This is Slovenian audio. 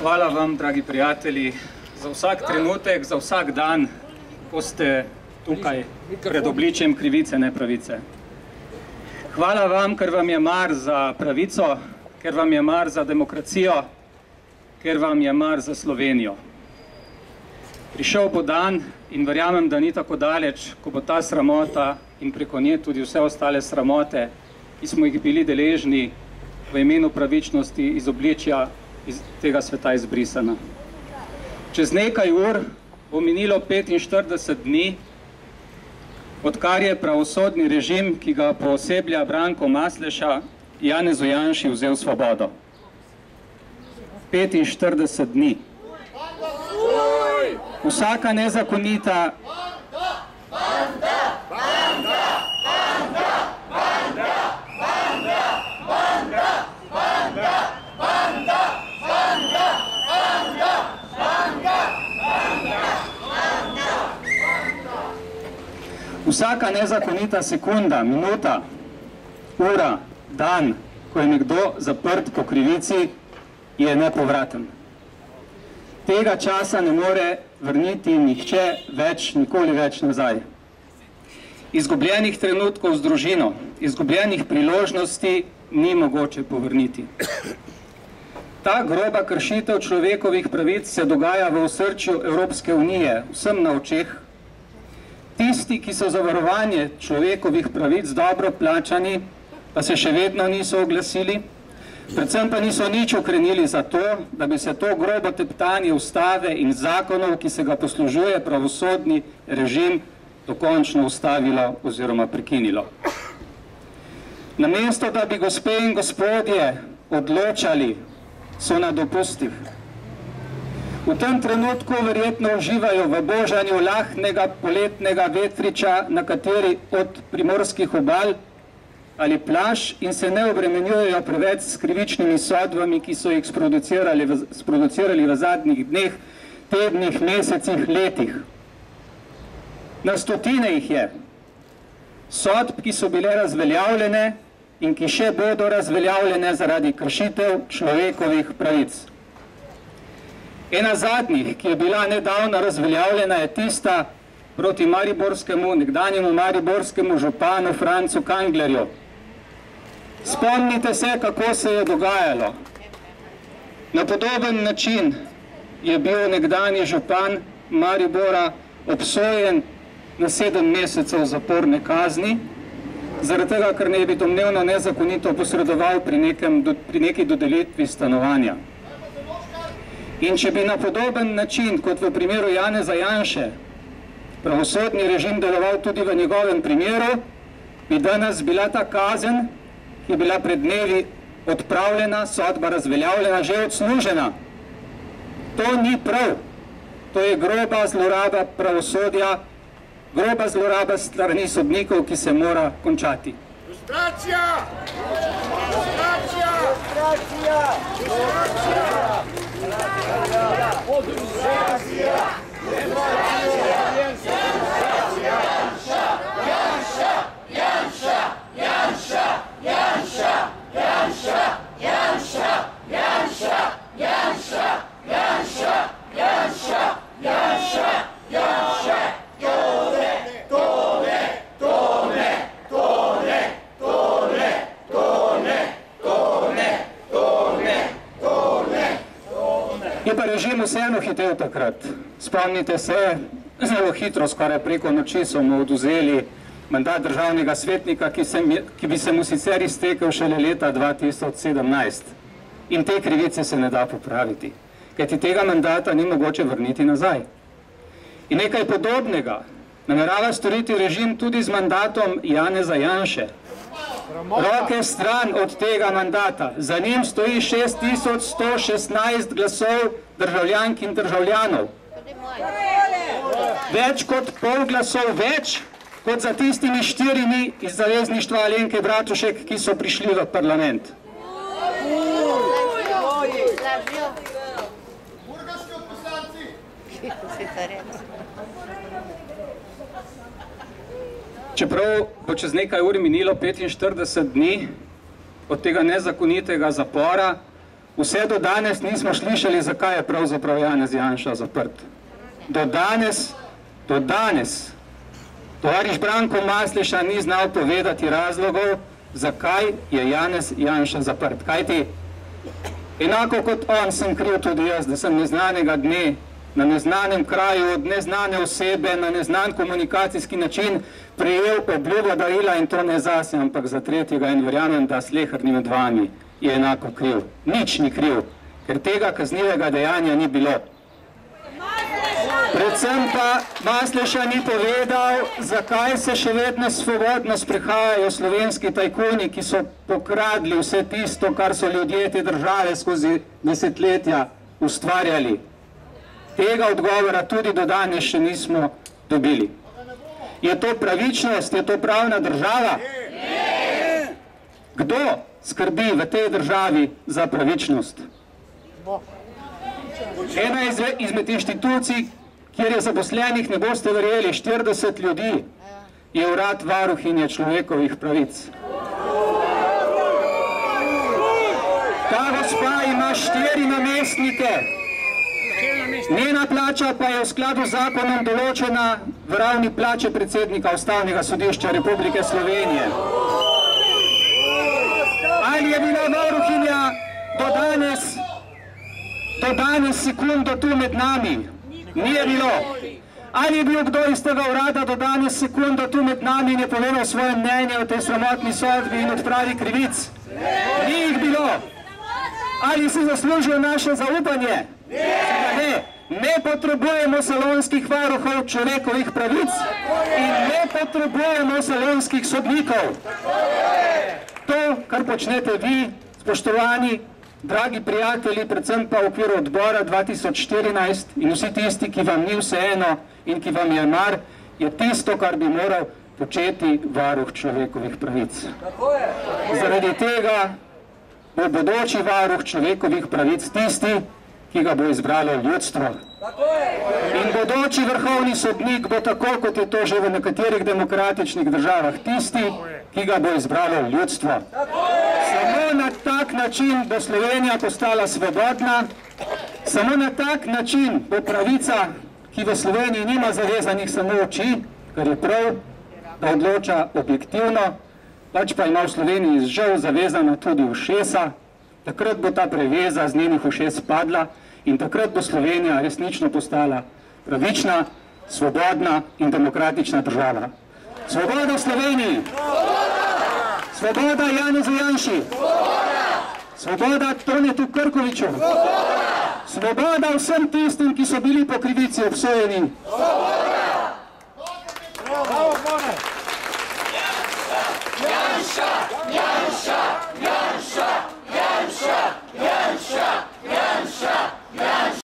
Hvala vam, dragi prijatelji, za vsak trenutek, za vsak dan, ko ste tukaj pred obličjem krivice, ne pravice. Hvala vam, ker vam je mar za pravico, ker vam je mar za demokracijo, ker vam je mar za Slovenijo. Prišel bo dan in verjamem, da ni tako daleč, ko bo ta sramota in preko nje tudi vse ostale sramote, ki smo jih bili deležni v imenu pravičnosti iz obličja iz tega sveta izbrisana. Čez nekaj ur bo minilo 45 dni, odkar je pravosodni režim, ki ga pooseblja Branko Masleša, Janezu Janši vzel svobodo. 45 dni. Vsaka nezakonita Vsaka nezakonita sekunda, minuta, ura, dan, ko je nekdo zaprt po krivici, je nepovraten. Tega časa ne more vrniti nihče več, nikoli več nazaj. Izgubljenih trenutkov z družino, izgubljenih priložnosti ni mogoče povrniti. Ta groba kršitev človekovih pravic se dogaja v osrčju Evropske unije, vsem na očeh. Tisti, ki so za varovanje človekovih pravic dobro plačani, pa se še vedno niso oglasili, predvsem pa niso nič ukrenili za to, da bi se to grobo teptanje ustave in zakonov, ki se ga poslužuje pravosodni režim, dokončno ustavilo oziroma prekinilo. Namesto, da bi gospe in gospodje odločali, so na dopustih. V tem trenutku verjetno uživajo v božanju lahnega poletnega vetriča, na kateri od primorskih obal ali plaž in se ne obremenjujejo preveč s krivičnimi sodbami, ki so jih sproducirali v, sproducirali v zadnjih dneh, tednih, mesecih, letih. Na stotine jih je. Sodb, ki so bile razveljavljene in ki še bodo razveljavljene zaradi kršitev človekovih pravic. Ena zadnjih, ki je bila nedavno razveljavljena, je tista proti Mariborskemu, nekdanjemu Mariborskemu županu Francu Kanglerju. Spomnite se, kako se je dogajalo. Na podoben način je bil nekdanji župan Maribora obsojen na sedem mesecev zaporne kazni, zaradi tega, ker ne bi domnevno nezakonito posredoval pri, nekem, pri neki dodelitvi stanovanja. In če bi na podoben način, kot v primeru Janeza Janše, pravosodni režim deloval tudi v njegovem primeru, bi danes bila ta kazen, ki je bila pred dnevi odpravljena, sodba razveljavljena, že odslužena. To ni prav. To je groba zloraba pravosodja, groba zloraba strani sodnikov, ki se mora končati. Lustracija! Lustracija! Lustracija! Je pa režim vseeno hitel takrat. Spomnite se, zelo hitro, skoraj preko noči so mu oduzeli mandat državnega svetnika, ki, se, mi- ki bi se mu sicer iztekel šele leta 2017. In te krivice se ne da popraviti, kajti tega mandata ni mogoče vrniti nazaj. In nekaj podobnega namerava storiti režim tudi z mandatom Janeza Janše. Roke stran od tega mandata. Za njim stoji 6116 glasov državljank in državljanov. Več kot pol glasov več kot za tistimi štirimi iz zavezništva Alenke Bratušek, ki so prišli v parlament. Čeprav bo čez nekaj ur minilo 45 dni od tega nezakonitega zapora, vse do danes nismo slišali, zakaj je pravzaprav Janez Janša zaprt. Do danes, do danes, tovariš Branko Masliša ni znal povedati razlogov, zakaj je Janez Janša zaprt. Kaj ti? Enako kot on sem kriv tudi jaz, da sem neznanega dne na neznanem kraju od neznane osebe na neznan komunikacijski način prejel obljubo darila in to ne zase, ampak za tretjega in verjamem, da slehrni med vami je enako kriv. Nič ni kriv, ker tega kaznivega dejanja ni bilo. Predvsem pa Masleša ni povedal, zakaj se še vedno svobodno sprehajajo slovenski tajkuni, ki so pokradli vse tisto, kar so ljudje te države skozi desetletja ustvarjali. Tega odgovora tudi do danes še nismo dobili. Je to pravičnost, je to pravna država? Kdo skrbi v tej državi za pravičnost? Ena izmed inštitucij, kjer je zaposlenih, ne boste verjeli, 40 ljudi, je urad varuhinje človekovih pravic. Ta gospa ima štiri namestnike, njena plača pa je v skladu z zakonom določena v ravni plače predsednika Ustavnega sodišča Republike Slovenije. Ali je bila varuhinja do danes do danes sekundo tu med nami. Ni je bilo. Ali je bil kdo iz tega urada do danes sekundo tu med nami in je povedal svoje mnenje o tej sramotni sodbi in odpravi krivic? Ni jih bilo. Ali si zaslužijo naše zaupanje? Ne. Ne potrebujemo salonskih varuhov človekovih pravic in ne potrebujemo salonskih sodnikov. To, kar počnete vi, spoštovani, dragi prijatelji, predvsem pa v okviru odbora 2014 in vsi tisti, ki vam ni vseeno in ki vam je mar, je tisto, kar bi moral početi varuh človekovih pravic. Zaradi tega bo bodoči varuh človekovih pravic tisti, ki ga bo izbralo ljudstvo. In bodoči vrhovni sodnik bo tako, kot je to že v nekaterih demokratičnih državah, tisti, ki ga bo izbralo ljudstvo. Samo na tak način bo Slovenija postala svobodna, samo na tak način bo pravica, ki v Sloveniji nima zavezanih samo oči, kar je prav, da odloča objektivno, pač pa ima v Sloveniji žal zavezana tudi ušesa, Takrat bo ta preveza z njenih ušes spadla in takrat bo Slovenija resnično postala pravična, svobodna in demokratična država. Svoboda Sloveniji! Svoboda, svoboda Janezu Janši! Svoboda, svoboda Tonetu Krkoviču! Svoboda! Svoboda vsem tistim, ki so bili po krivici obsojeni! Svoboda! Bravo, Janša! Janša! Janša! Russia!